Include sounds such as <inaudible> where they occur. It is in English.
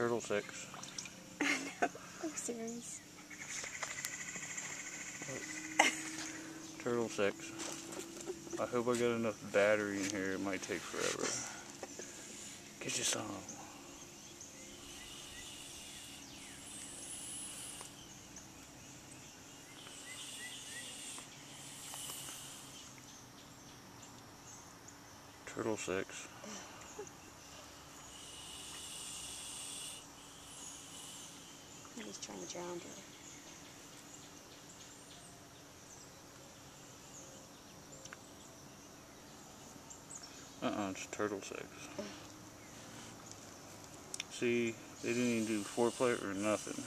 Turtle six. <laughs> I'm serious. Turtle six. I hope I got enough battery in here. It might take forever. Get you some. Turtle six. Just trying to drown her. Uh-uh, it's turtle sex. See, they didn't even do foreplay or nothing.